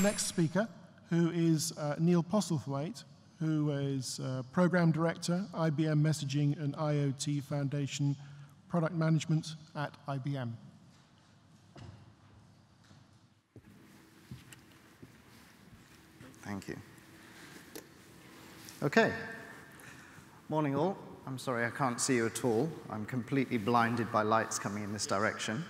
next speaker, who is uh, Neil Postlethwaite, who is uh, Program Director, IBM Messaging and IoT Foundation Product Management at IBM. Thank you. Okay. Morning, all. I'm sorry I can't see you at all. I'm completely blinded by lights coming in this direction.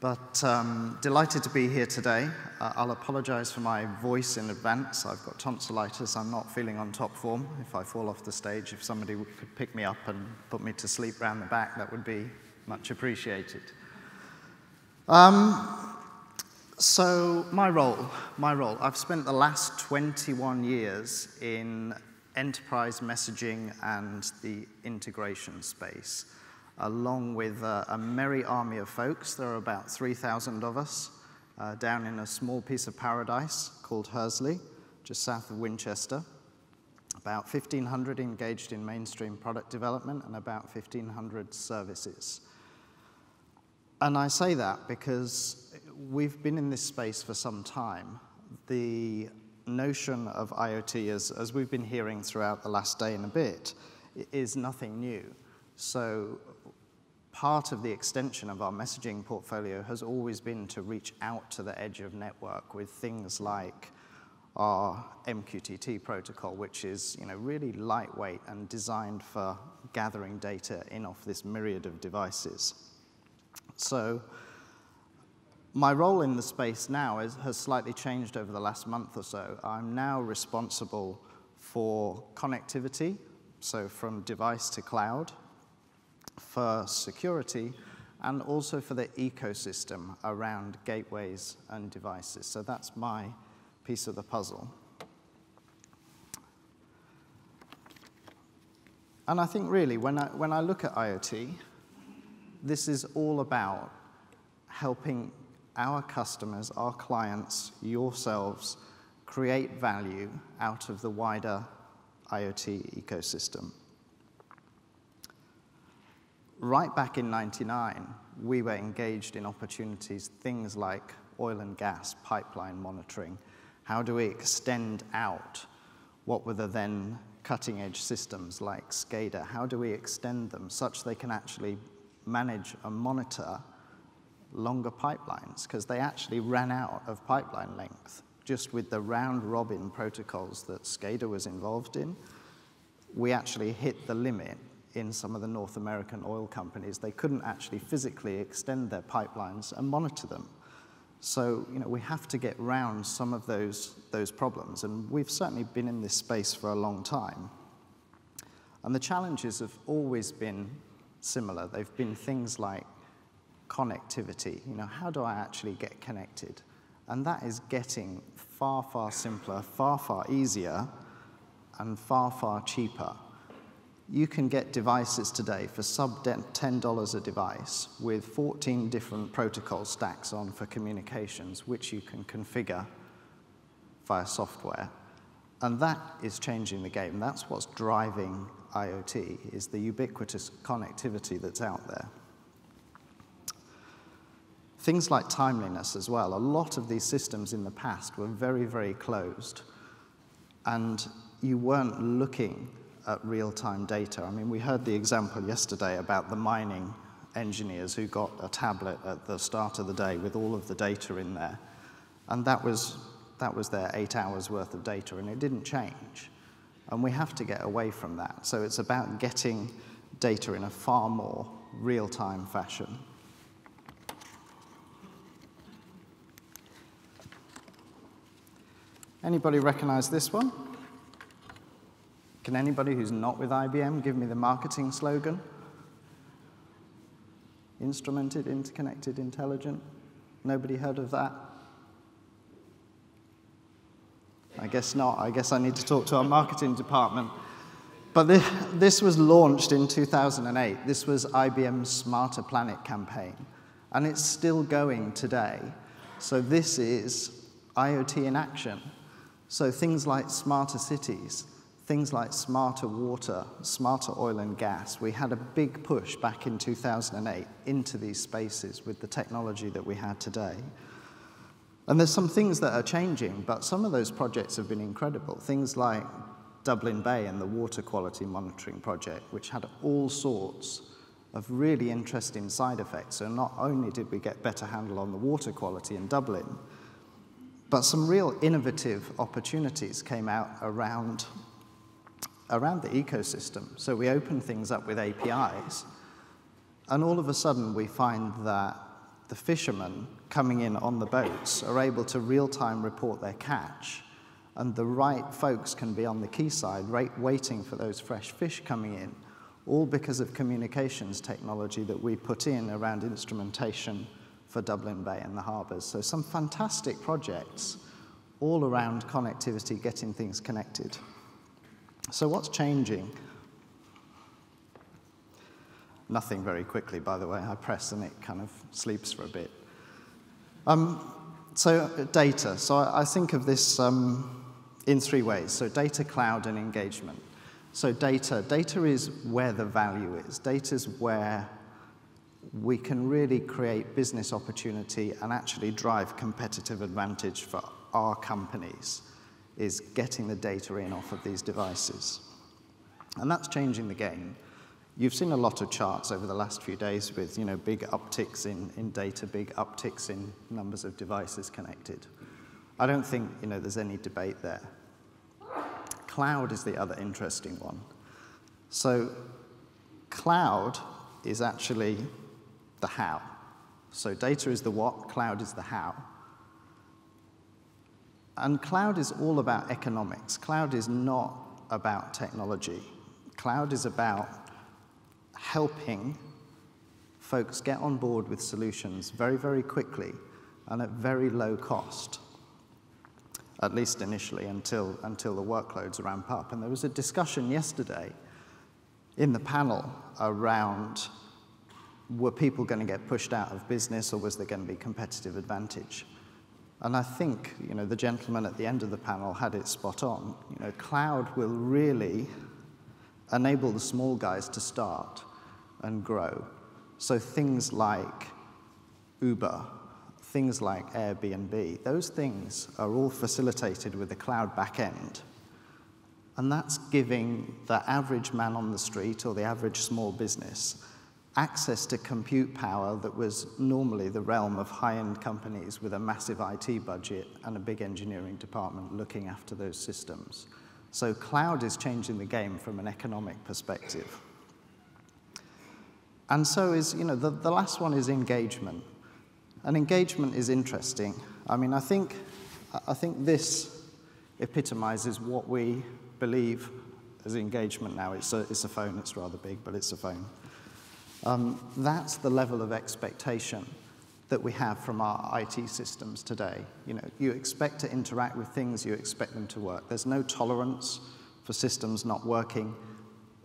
But um, delighted to be here today. Uh, I'll apologize for my voice in advance. I've got tonsillitis. I'm not feeling on top form. If I fall off the stage, if somebody could pick me up and put me to sleep round the back, that would be much appreciated. Um, so, my role, my role, I've spent the last 21 years in enterprise messaging and the integration space along with uh, a merry army of folks. There are about 3,000 of us uh, down in a small piece of paradise called Hursley, just south of Winchester. About 1,500 engaged in mainstream product development and about 1,500 services. And I say that because we've been in this space for some time. The notion of IoT, as, as we've been hearing throughout the last day and a bit, is nothing new. So part of the extension of our messaging portfolio has always been to reach out to the edge of network with things like our MQTT protocol, which is you know, really lightweight and designed for gathering data in off this myriad of devices. So my role in the space now is, has slightly changed over the last month or so. I'm now responsible for connectivity, so from device to cloud, for security and also for the ecosystem around gateways and devices. So that's my piece of the puzzle. And I think really, when I, when I look at IoT, this is all about helping our customers, our clients, yourselves, create value out of the wider IoT ecosystem right back in 99, we were engaged in opportunities, things like oil and gas pipeline monitoring. How do we extend out what were the then cutting edge systems like SCADA? How do we extend them such they can actually manage and monitor longer pipelines? Because they actually ran out of pipeline length just with the round robin protocols that SCADA was involved in. We actually hit the limit in some of the North American oil companies. They couldn't actually physically extend their pipelines and monitor them. So, you know, we have to get round some of those, those problems, and we've certainly been in this space for a long time. And the challenges have always been similar. They've been things like connectivity. You know, how do I actually get connected? And that is getting far, far simpler, far, far easier, and far, far cheaper you can get devices today for sub $10 a device with 14 different protocol stacks on for communications, which you can configure via software. And that is changing the game. That's what's driving IoT, is the ubiquitous connectivity that's out there. Things like timeliness as well. A lot of these systems in the past were very, very closed. And you weren't looking at real-time data. I mean, we heard the example yesterday about the mining engineers who got a tablet at the start of the day with all of the data in there. And that was, that was their eight hours worth of data, and it didn't change. And we have to get away from that. So it's about getting data in a far more real-time fashion. Anybody recognize this one? Can anybody who's not with IBM give me the marketing slogan? Instrumented, interconnected, intelligent. Nobody heard of that? I guess not. I guess I need to talk to our marketing department. But this, this was launched in 2008. This was IBM's Smarter Planet campaign. And it's still going today. So this is IoT in action. So things like smarter cities, things like smarter water, smarter oil and gas. We had a big push back in 2008 into these spaces with the technology that we had today. And there's some things that are changing, but some of those projects have been incredible. Things like Dublin Bay and the water quality monitoring project, which had all sorts of really interesting side effects. So not only did we get better handle on the water quality in Dublin, but some real innovative opportunities came out around, around the ecosystem. So we open things up with APIs, and all of a sudden we find that the fishermen coming in on the boats are able to real-time report their catch, and the right folks can be on the quayside right, waiting for those fresh fish coming in, all because of communications technology that we put in around instrumentation for Dublin Bay and the harbours. So some fantastic projects all around connectivity, getting things connected. So what's changing? Nothing very quickly, by the way. I press and it kind of sleeps for a bit. Um, so data. So I, I think of this um, in three ways. So data, cloud, and engagement. So data, data is where the value is. Data is where we can really create business opportunity and actually drive competitive advantage for our companies is getting the data in off of these devices. And that's changing the game. You've seen a lot of charts over the last few days with you know, big upticks in, in data, big upticks in numbers of devices connected. I don't think you know, there's any debate there. Cloud is the other interesting one. So cloud is actually the how. So data is the what, cloud is the how. And cloud is all about economics. Cloud is not about technology. Cloud is about helping folks get on board with solutions very, very quickly and at very low cost, at least initially until, until the workloads ramp up. And there was a discussion yesterday in the panel around were people going to get pushed out of business or was there going to be competitive advantage? And I think, you know, the gentleman at the end of the panel had it spot on. You know, cloud will really enable the small guys to start and grow. So things like Uber, things like Airbnb, those things are all facilitated with the cloud backend. And that's giving the average man on the street or the average small business access to compute power that was normally the realm of high-end companies with a massive IT budget and a big engineering department looking after those systems. So cloud is changing the game from an economic perspective. And so is, you know, the, the last one is engagement. And engagement is interesting. I mean, I think, I think this epitomizes what we believe as engagement now. It's a, it's a phone, it's rather big, but it's a phone. Um, that's the level of expectation that we have from our IT systems today. You know, you expect to interact with things, you expect them to work. There's no tolerance for systems not working.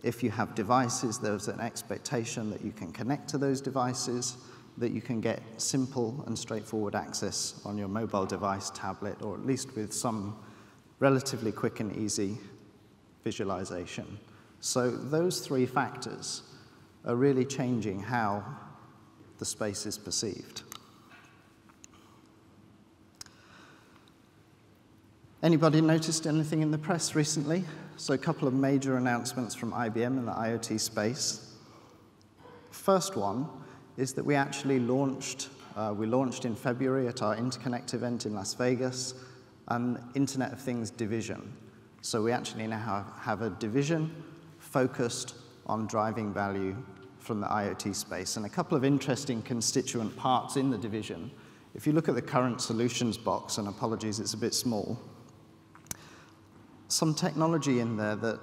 If you have devices, there's an expectation that you can connect to those devices, that you can get simple and straightforward access on your mobile device, tablet, or at least with some relatively quick and easy visualization. So those three factors are really changing how the space is perceived. Anybody noticed anything in the press recently? So a couple of major announcements from IBM in the IoT space. First one is that we actually launched, uh, we launched in February at our Interconnect event in Las Vegas, an Internet of Things division. So we actually now have, have a division focused on driving value from the IoT space, and a couple of interesting constituent parts in the division. If you look at the current solutions box, and apologies, it's a bit small, some technology in there that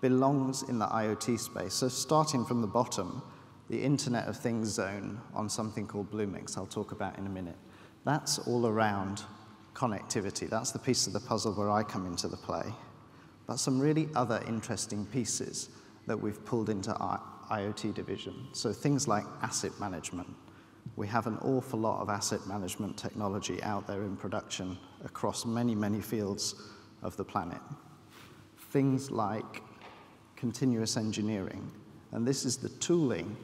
belongs in the IoT space. So starting from the bottom, the Internet of Things zone on something called Bluemix, I'll talk about in a minute. That's all around connectivity. That's the piece of the puzzle where I come into the play. But some really other interesting pieces that we've pulled into our IoT division. So things like asset management. We have an awful lot of asset management technology out there in production across many, many fields of the planet. Things like continuous engineering. And this is the tooling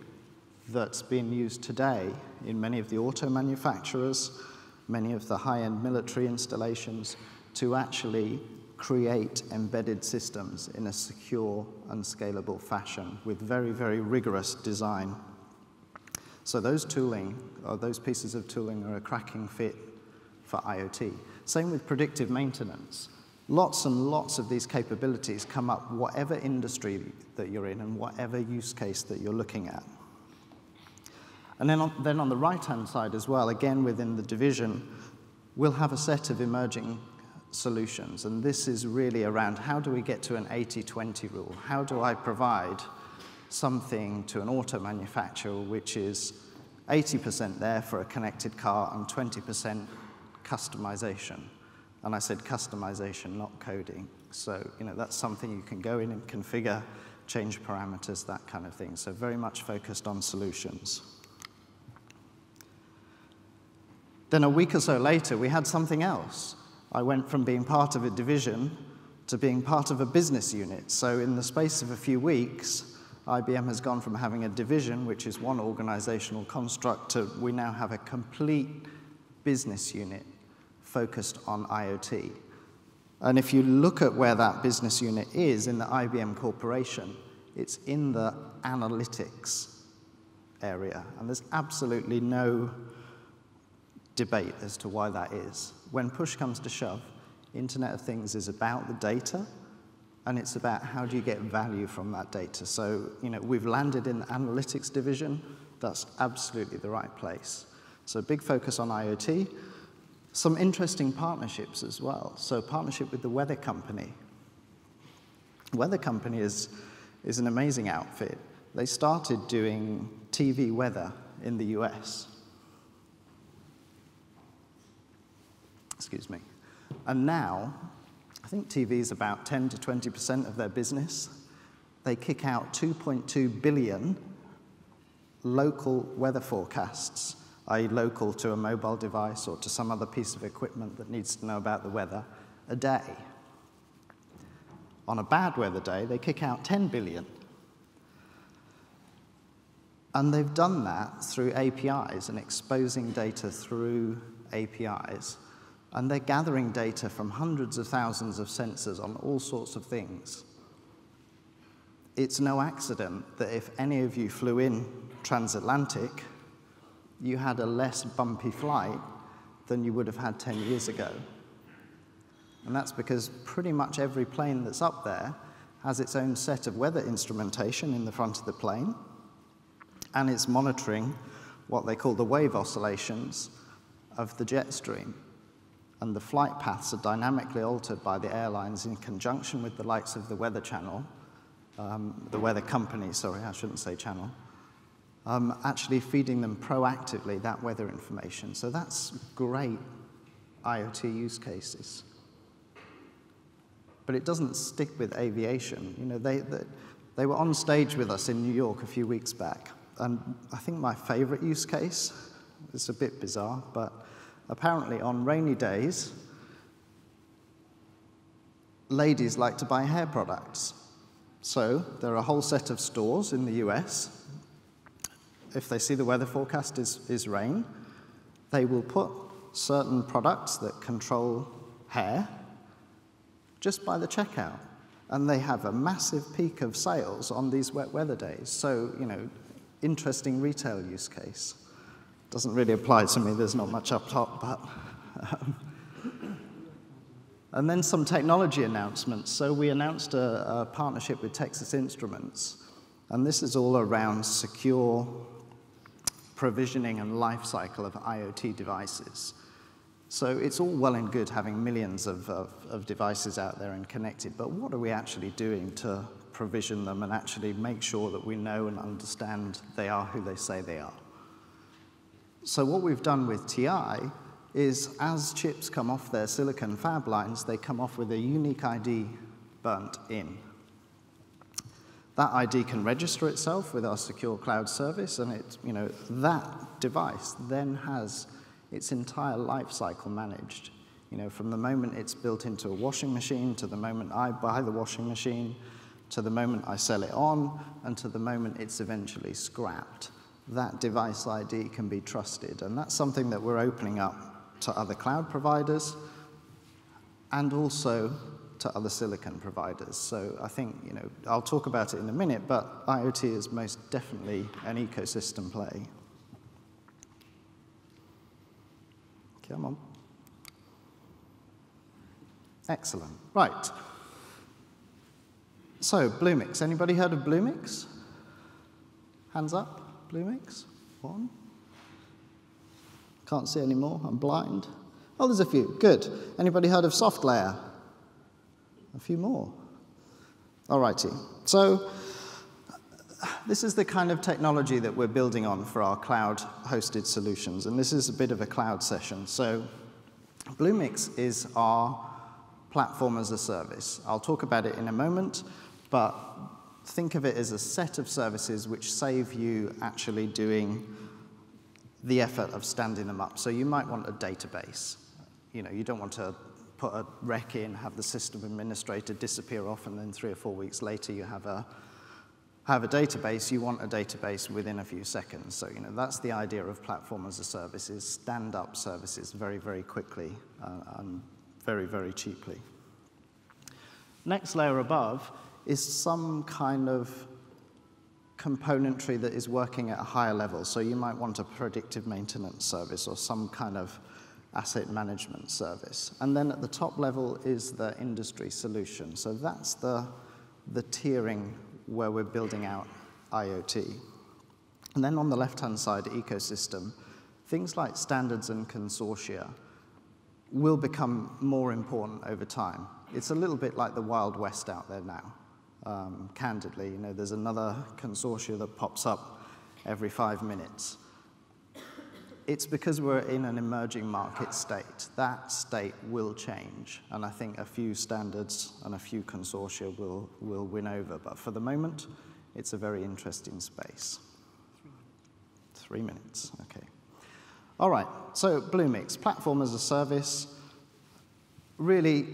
that's being used today in many of the auto manufacturers many of the high-end military installations, to actually create embedded systems in a secure and scalable fashion with very, very rigorous design. So those tooling, or those pieces of tooling are a cracking fit for IoT. Same with predictive maintenance. Lots and lots of these capabilities come up whatever industry that you're in and whatever use case that you're looking at. And then on, then on the right-hand side as well, again within the division, we'll have a set of emerging solutions. And this is really around how do we get to an 80-20 rule? How do I provide something to an auto manufacturer which is 80% there for a connected car and 20% customization? And I said customization, not coding. So, you know, that's something you can go in and configure, change parameters, that kind of thing. So very much focused on solutions. Then a week or so later, we had something else. I went from being part of a division to being part of a business unit. So in the space of a few weeks, IBM has gone from having a division, which is one organizational construct, to we now have a complete business unit focused on IoT. And if you look at where that business unit is in the IBM Corporation, it's in the analytics area. And there's absolutely no debate as to why that is. When push comes to shove, Internet of Things is about the data, and it's about how do you get value from that data. So, you know, we've landed in the analytics division. That's absolutely the right place. So big focus on IoT. Some interesting partnerships as well. So partnership with the Weather Company. Weather Company is, is an amazing outfit. They started doing TV weather in the US. Excuse me. And now, I think TV is about 10 to 20% of their business. They kick out 2.2 billion local weather forecasts, i.e. local to a mobile device or to some other piece of equipment that needs to know about the weather, a day. On a bad weather day, they kick out 10 billion. And they've done that through APIs and exposing data through APIs and they're gathering data from hundreds of thousands of sensors on all sorts of things. It's no accident that if any of you flew in transatlantic, you had a less bumpy flight than you would have had 10 years ago. And that's because pretty much every plane that's up there has its own set of weather instrumentation in the front of the plane, and it's monitoring what they call the wave oscillations of the jet stream and the flight paths are dynamically altered by the airlines in conjunction with the likes of the Weather Channel, um, the Weather Company, sorry, I shouldn't say channel, um, actually feeding them proactively that weather information. So that's great IoT use cases. But it doesn't stick with aviation. You know, they, they, they were on stage with us in New York a few weeks back, and I think my favorite use case, it's a bit bizarre, but apparently on rainy days, ladies like to buy hair products. So there are a whole set of stores in the US. If they see the weather forecast is, is rain, they will put certain products that control hair just by the checkout. And they have a massive peak of sales on these wet weather days. So, you know, interesting retail use case. Doesn't really apply to me, there's not much up top, but. Um, and then some technology announcements. So we announced a, a, partnership with Texas Instruments, and this is all around secure provisioning and lifecycle of IoT devices. So it's all well and good having millions of, of, of devices out there and connected, but what are we actually doing to provision them and actually make sure that we know and understand they are who they say they are? So what we've done with TI is as chips come off their silicon fab lines, they come off with a unique ID burnt in. That ID can register itself with our secure cloud service, and it, you know, that device then has its entire life cycle managed. You know, from the moment it's built into a washing machine to the moment I buy the washing machine, to the moment I sell it on, and to the moment it's eventually scrapped that device ID can be trusted. And that's something that we're opening up to other cloud providers and also to other silicon providers. So I think, you know, I'll talk about it in a minute, but IoT is most definitely an ecosystem play. Come on. Excellent. Right. So, Bluemix. Anybody heard of Bluemix? Hands up. Bluemix. One. Can't see any more. I'm blind. Oh, there's a few. Good. Anybody heard of SoftLayer? A few more. All righty. So, this is the kind of technology that we're building on for our cloud-hosted solutions, and this is a bit of a cloud session. So, Bluemix is our platform as a service. I'll talk about it in a moment, but think of it as a set of services which save you actually doing the effort of standing them up. So you might want a database. You know, you don't want to put a rec in, have the system administrator disappear off, and then three or four weeks later you have a have a database, you want a database within a few seconds. So, you know, that's the idea of platform as a service, is stand up services very, very quickly uh, and very, very cheaply. Next layer above is some kind of componentry that is working at a higher level. So you might want a predictive maintenance service or some kind of asset management service. And then at the top level is the industry solution. So that's the, the tiering where we're building out IoT. And then on the left-hand side, ecosystem, things like standards and consortia will become more important over time. It's a little bit like the Wild West out there now, um, candidly. You know, there's another consortia that pops up every five minutes. It's because we're in an emerging market state. That state will change, and I think a few standards and a few consortia will, will win over. But for the moment, it's a very interesting space. Three minutes, okay. All right, so Bluemix, platform as a service, really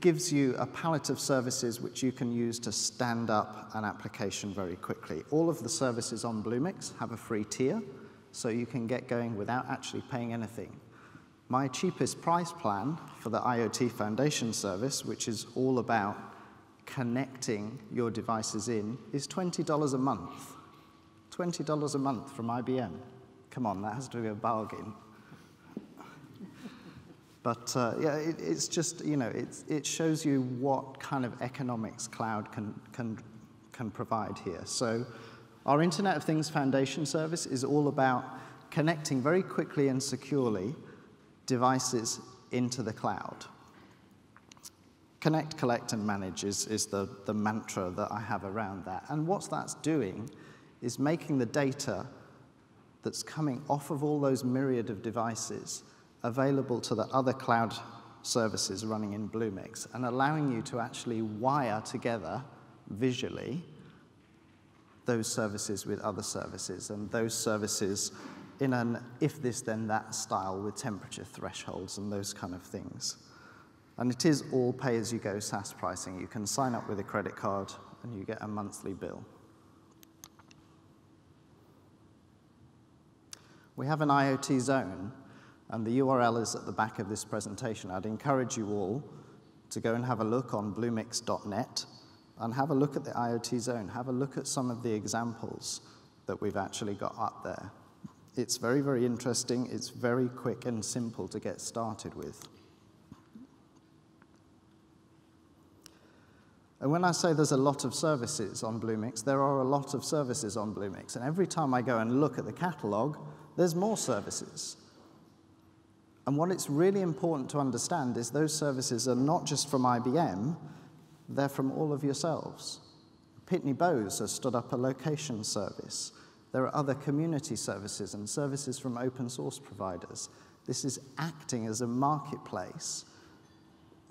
gives you a palette of services which you can use to stand up an application very quickly. All of the services on Bluemix have a free tier, so you can get going without actually paying anything. My cheapest price plan for the IoT Foundation service, which is all about connecting your devices in, is $20 a month. $20 a month from IBM. Come on, that has to be a bargain. But uh, yeah, it, it's just, you know, it, it shows you what kind of economics cloud can, can, can provide here. So our Internet of Things Foundation service is all about connecting very quickly and securely devices into the cloud. Connect, collect, and manage is, is the, the mantra that I have around that. And what that's doing is making the data that's coming off of all those myriad of devices available to the other cloud services running in Bluemix and allowing you to actually wire together visually those services with other services, and those services in an if this then that style with temperature thresholds and those kind of things. And it is all pay as you go SaaS pricing. You can sign up with a credit card and you get a monthly bill. We have an IoT zone, and the URL is at the back of this presentation. I'd encourage you all to go and have a look on bluemix.net and have a look at the IoT zone. Have a look at some of the examples that we've actually got up there. It's very, very interesting. It's very quick and simple to get started with. And when I say there's a lot of services on Bluemix, there are a lot of services on Bluemix. And every time I go and look at the catalog, there's more services. And what it's really important to understand is those services are not just from IBM, they're from all of yourselves. Pitney Bowes has stood up a location service. There are other community services and services from open source providers. This is acting as a marketplace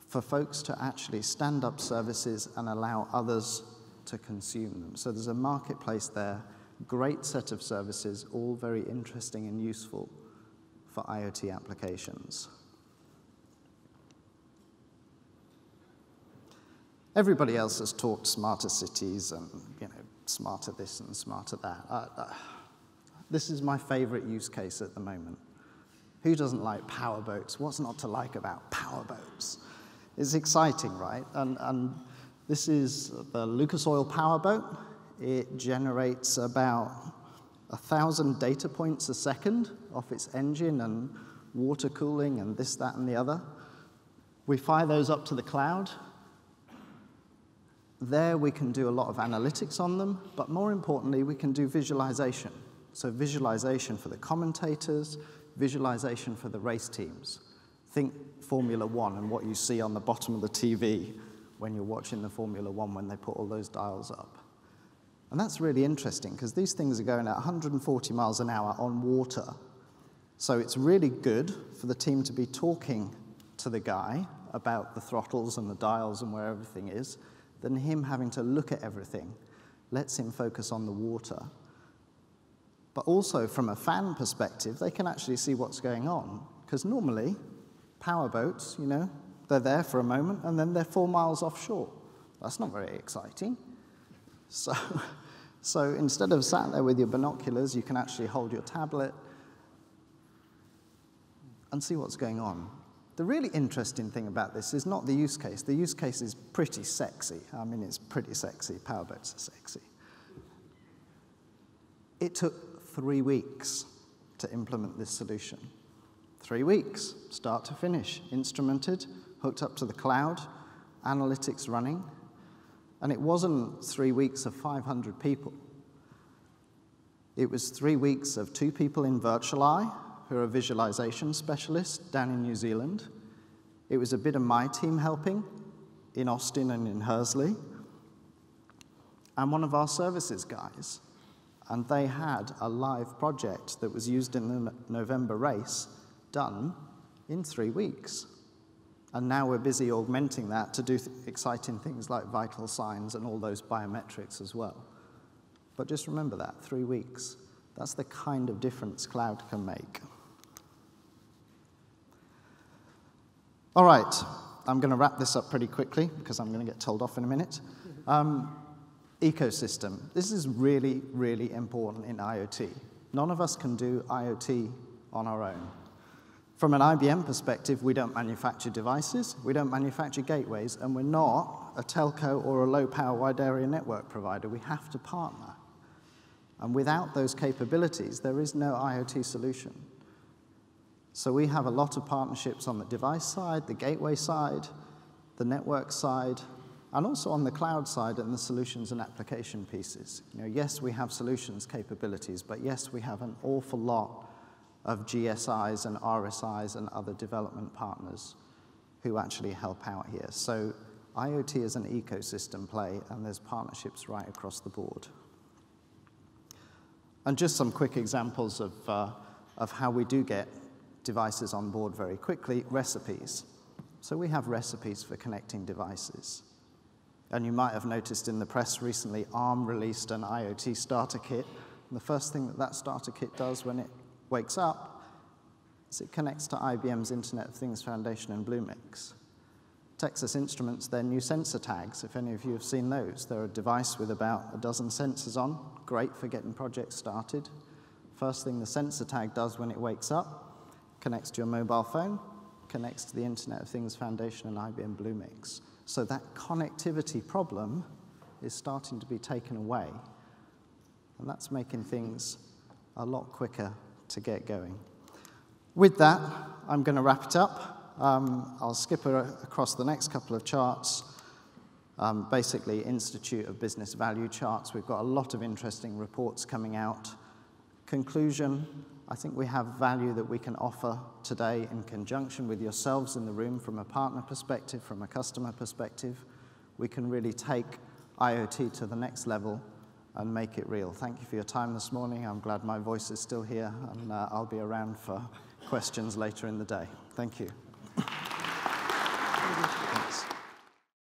for folks to actually stand up services and allow others to consume them. So there's a marketplace there, great set of services, all very interesting and useful for IoT applications. Everybody else has talked smarter cities and you know smarter this and smarter that. Uh, uh, this is my favorite use case at the moment. Who doesn't like powerboats? What's not to like about powerboats? It's exciting, right? And, and this is the Lucas Oil powerboat. It generates about a thousand data points a second off its engine and water cooling and this, that, and the other. We fire those up to the cloud. There we can do a lot of analytics on them, but more importantly, we can do visualization. So visualization for the commentators, visualization for the race teams. Think Formula One and what you see on the bottom of the TV when you're watching the Formula One when they put all those dials up. And that's really interesting because these things are going at 140 miles an hour on water. So it's really good for the team to be talking to the guy about the throttles and the dials and where everything is than him having to look at everything. Lets him focus on the water. But also, from a fan perspective, they can actually see what's going on. Because normally, power boats, you know, they're there for a moment and then they're four miles offshore. That's not very exciting. So, so instead of sat there with your binoculars, you can actually hold your tablet and see what's going on. The really interesting thing about this is not the use case. The use case is pretty sexy. I mean, it's pretty sexy. Power Powerboats are sexy. It took three weeks to implement this solution. Three weeks, start to finish, instrumented, hooked up to the cloud, analytics running. And it wasn't three weeks of 500 people. It was three weeks of two people in VirtualEye who are a visualization specialist down in New Zealand. It was a bit of my team helping in Austin and in Hursley, and one of our services guys. And they had a live project that was used in the November race done in three weeks. And now we're busy augmenting that to do th exciting things like vital signs and all those biometrics as well. But just remember that three weeks. That's the kind of difference cloud can make. All right, I'm going to wrap this up pretty quickly because I'm going to get told off in a minute. Um, ecosystem. This is really, really important in IoT. None of us can do IoT on our own. From an IBM perspective, we don't manufacture devices, we don't manufacture gateways, and we're not a telco or a low-power wide area network provider. We have to partner. And without those capabilities, there is no IoT solution. So we have a lot of partnerships on the device side, the gateway side, the network side, and also on the cloud side and the solutions and application pieces. You know, yes, we have solutions capabilities, but yes, we have an awful lot of GSIs and RSIs and other development partners who actually help out here. So IoT is an ecosystem play, and there's partnerships right across the board. And just some quick examples of, uh, of how we do get devices on board very quickly, recipes. So we have recipes for connecting devices. And you might have noticed in the press recently, ARM released an IoT starter kit. And the first thing that that starter kit does when it wakes up is it connects to IBM's Internet of Things Foundation and Bluemix. Texas Instruments, their new sensor tags, if any of you have seen those. They're a device with about a dozen sensors on, great for getting projects started. First thing the sensor tag does when it wakes up connects to your mobile phone, connects to the Internet of Things Foundation and IBM Bluemix. So that connectivity problem is starting to be taken away. And that's making things a lot quicker to get going. With that, I'm going to wrap it up. Um, I'll skip across the next couple of charts. Um, basically, Institute of Business Value charts. We've got a lot of interesting reports coming out. Conclusion, I think we have value that we can offer today in conjunction with yourselves in the room from a partner perspective, from a customer perspective. We can really take IoT to the next level and make it real. Thank you for your time this morning. I'm glad my voice is still here, and uh, I'll be around for questions later in the day. Thank you.